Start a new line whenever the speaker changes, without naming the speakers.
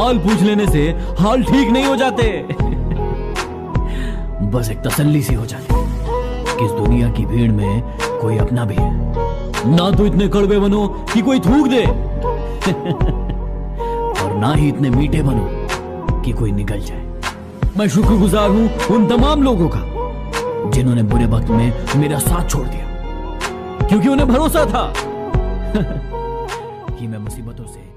हाल पूछ लेने से हाल ठीक नहीं हो जाते। बस एक तसल्ली सी हो जाती कि इस दुनिया की भीड़ में कोई अपना भी है। ना तो इतने कड़वे बनो कि कोई थूक दे। और ना ही इतने मीठे बनो कि कोई निकल जाए। मैं शुक्रगुजार हूँ उन तमाम लोगों का जिन्होंने बुरे वक्त में मेरा साथ छोड़ दिया। क्योंकि उन्हें भरोसा था कि मैं मुसीबतों से